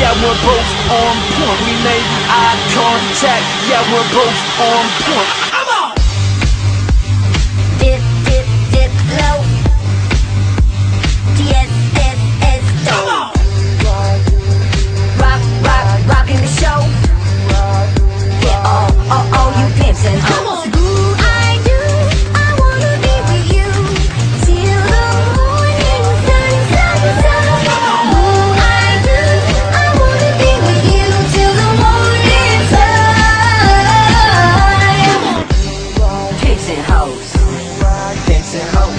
Yeah, we're both on point. We made eye contact. Yeah, we're both on point. and hope